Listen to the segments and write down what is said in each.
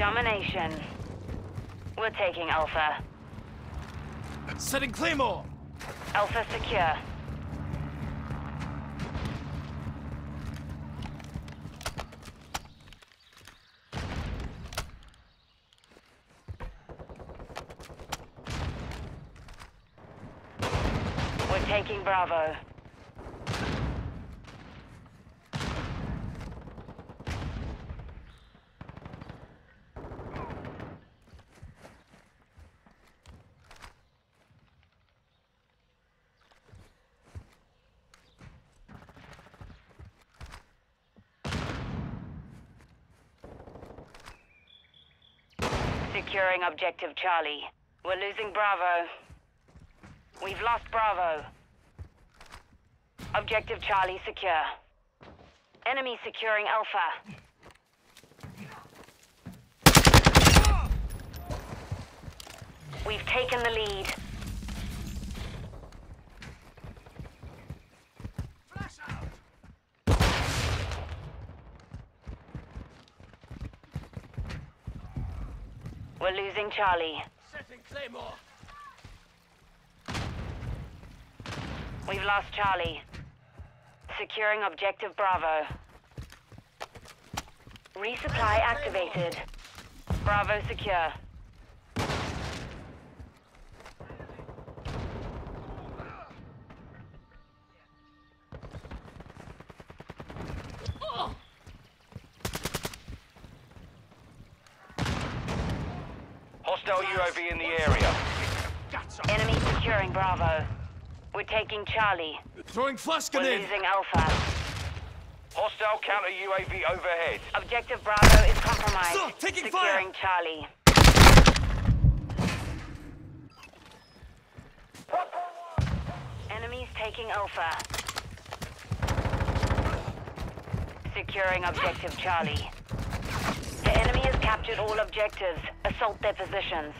formation. We're taking Alpha. Setting Claymore! Alpha secure. We're taking Bravo. Securing objective Charlie. We're losing Bravo. We've lost Bravo. Objective Charlie secure. Enemy securing Alpha. We've taken the lead. Losing Charlie. Setting Claymore! We've lost Charlie. Securing objective Bravo. Resupply activated. Bravo secure. Hostile UAV in the area. Enemy securing Bravo. We're taking Charlie. Throwing flash We're grenade! losing Alpha. Hostile counter UAV overhead. Objective Bravo is compromised. Sir, taking Securing Charlie. Enemies taking Alpha. Securing objective Charlie. The enemy has captured all objectives. Assault their positions.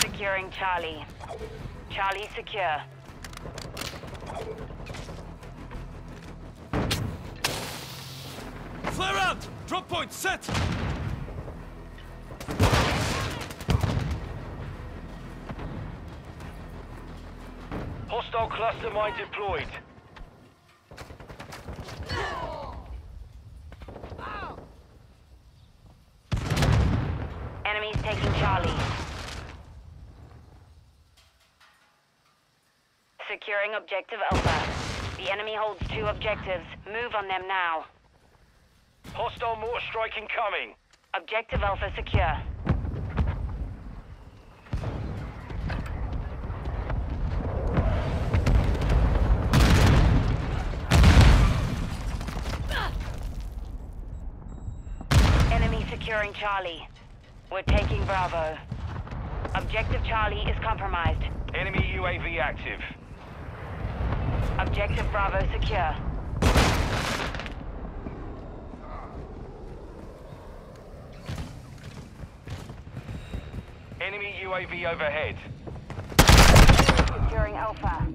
Securing Charlie. Charlie secure. Flare out! Drop point set! Hostile cluster mine deployed. Enemies taking Charlie. Securing objective Alpha. The enemy holds two objectives. Move on them now. Hostile mortar strike incoming. Objective Alpha secure. Enemy securing Charlie. We're taking Bravo. Objective Charlie is compromised. Enemy UAV active. Objective Bravo secure. Enemy UAV overhead. Securing Alpha.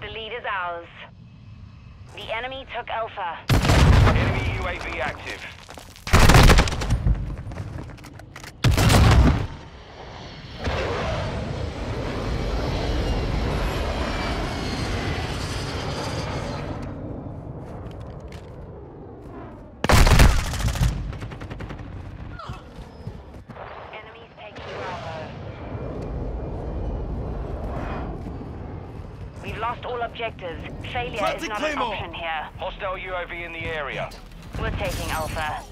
The lead is ours. The enemy took Alpha. Enemy UAV active. Enemies taking Bravo. We've lost all objectives. Failure is Planting not an Claymore. option here. Hostile UAV in the area. We're taking Alpha.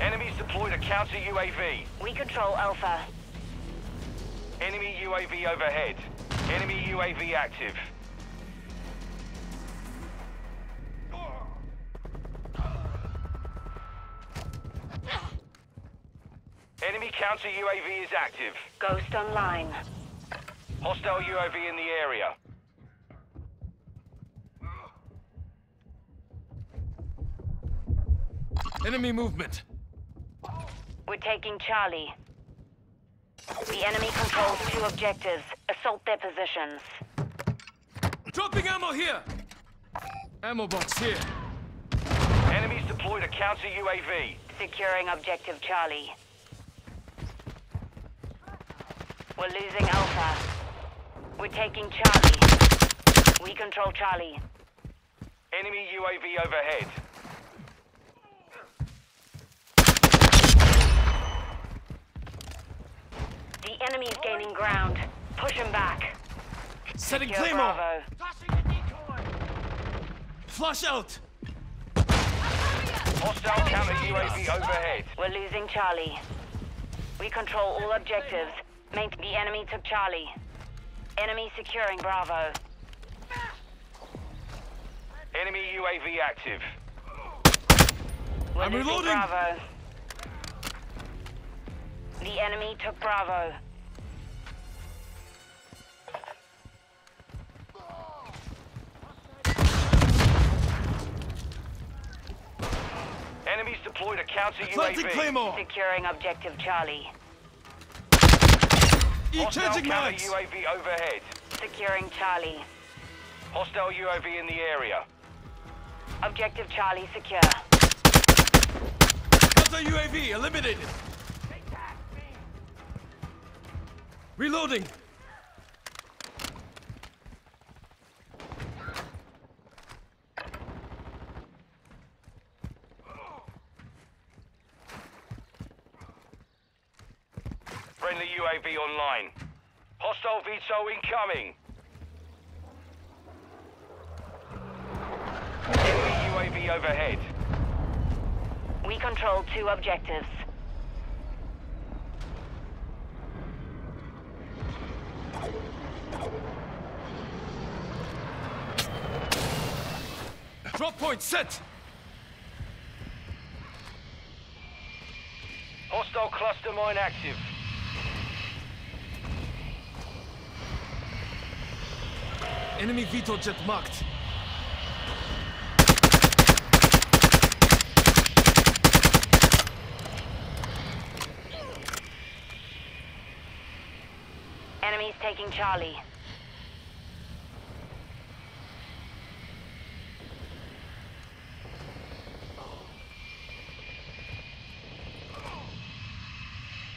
Enemies deployed a counter UAV. We control Alpha. Enemy UAV overhead. Enemy UAV active. Enemy counter UAV is active. Ghost online. Hostile UAV in the area. Enemy movement! We're taking Charlie. The enemy controls two objectives. Assault their positions. Dropping ammo here! Ammo box here. Enemies deployed a counter UAV. Securing objective Charlie. We're losing Alpha. We're taking Charlie. We control Charlie. Enemy UAV overhead. The enemy is gaining ground. Push him back. Setting Secure Claymore. Bravo. Flush out. Hostile counter UAV overhead. We're losing Charlie. We control all objectives. Main the enemy took Charlie. Enemy securing Bravo. Enemy UAV active. We're I'm reloading. Bravo. The enemy took Bravo. Deployed a counter Planting UAV. Claymore. Securing objective Charlie. Hostile E-charging counter mags. UAV overhead. Securing Charlie. Hostile UAV in the area. Objective Charlie secure. Counter UAV eliminated. Reloading. Friendly UAV online. Hostile VTOL incoming. Enemy UAV overhead. We control two objectives. Drop point set. Hostile cluster mine active. Enemy VTOL jet marked. Enemies taking Charlie.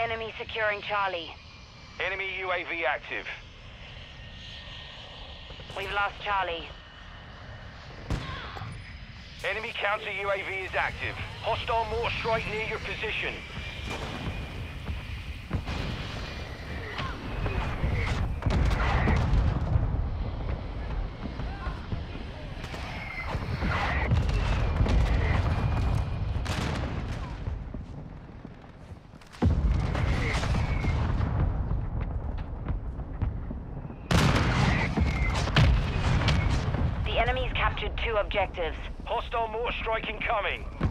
Enemy securing Charlie. Enemy UAV active. We've lost Charlie. Enemy counter UAV is active. Hostile mortar strike near your position. The enemy's captured two objectives. Hostile mortar strike incoming.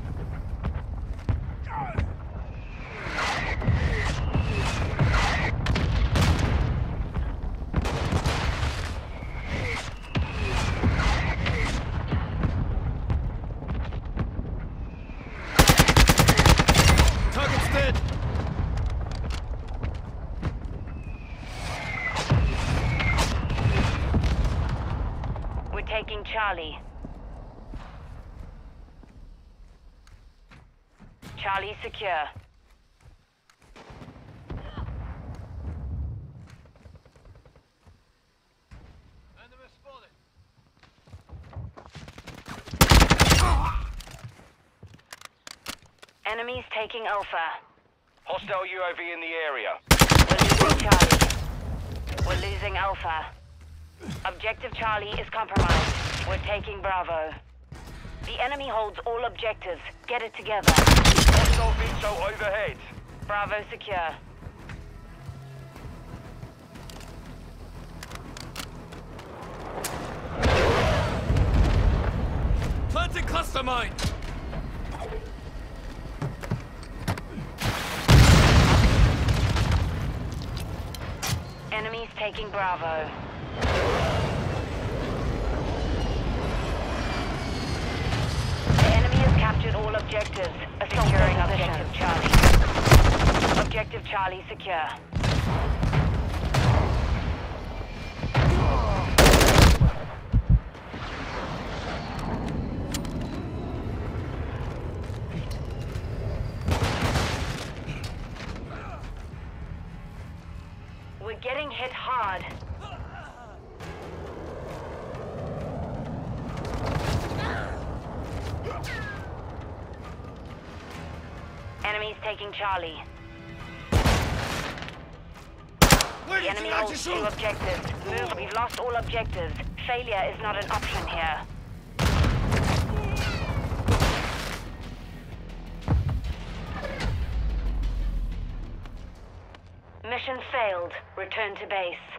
Charlie. Charlie secure. Enemies taking Alpha. Hostile UAV in the area. We're losing Charlie. We're losing Alpha. Objective Charlie is compromised. We're taking Bravo. The enemy holds all objectives. Get it together. Hostile VTOL overhead. Bravo secure. Planting cluster mine. Enemies taking Bravo. The enemy has captured all objectives. Securing objective Charlie. Objective Charlie secure. Enemies taking Charlie. Where The enemy holds two objectives. Move. We've lost all objectives. Failure is not an option here. Mission failed. Return to base.